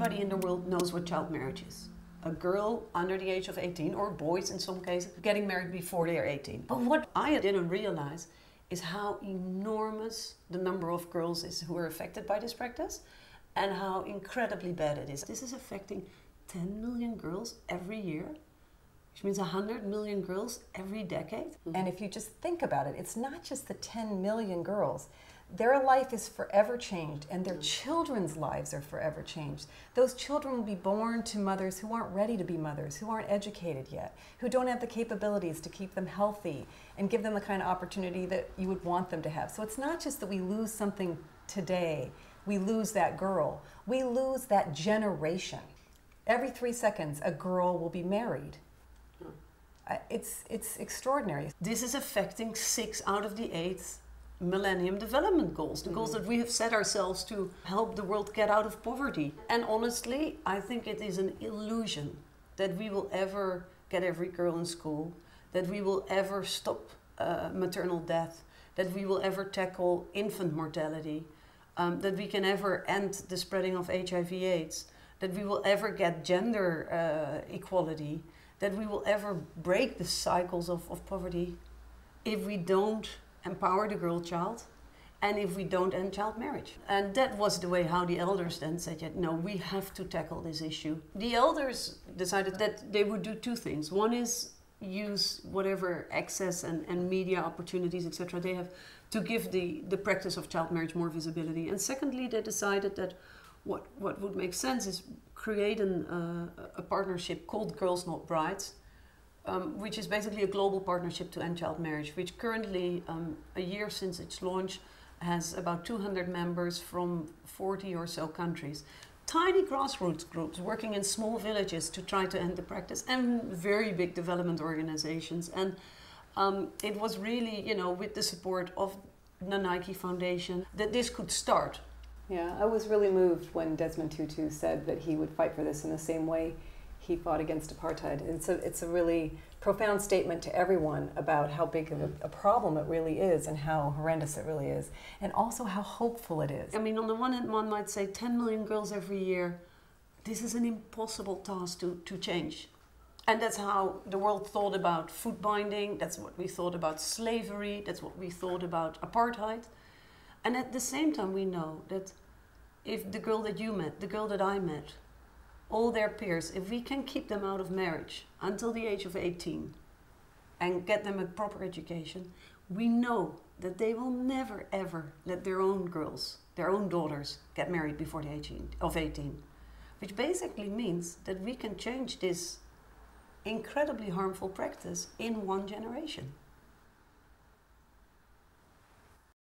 anybody in the world knows what child marriage is. A girl under the age of 18, or boys in some cases, getting married before they are 18. But what I didn't realize is how enormous the number of girls is who are affected by this practice and how incredibly bad it is. This is affecting 10 million girls every year, which means 100 million girls every decade. Mm-hmm. And if you just think about it, it's not just the 10 million girls. Their life is forever changed, and their mm. children's lives are forever changed. Those children will be born to mothers who aren't ready to be mothers, who aren't educated yet, who don't have the capabilities to keep them healthy and give them the kind of opportunity that you would want them to have. So it's not just that we lose something today, we lose that girl, we lose that generation. Every three seconds, a girl will be married. Uh, It's, it's extraordinary. This is affecting six out of the eight Millennium Development Goals, the goals that we have set ourselves to help the world get out of poverty. And honestly, I think it is an illusion that we will ever get every girl in school, that we will ever stop uh, maternal death, that we will ever tackle infant mortality, um, that we can ever end the spreading of HIV/AIDS, that we will ever get gender uh, equality, that we will ever break the cycles of, of poverty if we don't empower the girl child and if we don't end child marriage. And that was the way how the elders then said, yeah, no, we have to tackle this issue. The elders decided that they would do two things. One is use whatever access and, and media opportunities, etc., they have to give the, the practice of child marriage more visibility. And secondly, they decided that what, what would make sense is create an, uh, a partnership called Girls Not Brides, um, which is basically a global partnership to end child marriage, which currently, um, a year since its launch, has about 200 members from 40 or so countries. Tiny grassroots groups working in small villages to try to end the practice, and very big development organizations. And um, it was really, you know, with the support of the Nike Foundation that this could start. Yeah, I was really moved when Desmond Tutu said that he would fight for this in the same way he fought against apartheid. And so it's a really profound statement to everyone about how big of a, a, problem it really is and how horrendous it really is, and also how hopeful it is. I mean, on the one hand, one might say 10 million girls every year, this is an impossible task to, to change. And that's how the world thought about foot binding, that's what we thought about slavery, that's what we thought about apartheid. And at the same time, we know that if the girl that you met, the girl that I met, all their peers, if we can keep them out of marriage until the age of 18 and get them a proper education, we know that they will never ever let their own girls, their own daughters, get married before the age of 18. Which basically means that we can change this incredibly harmful practice in one generation.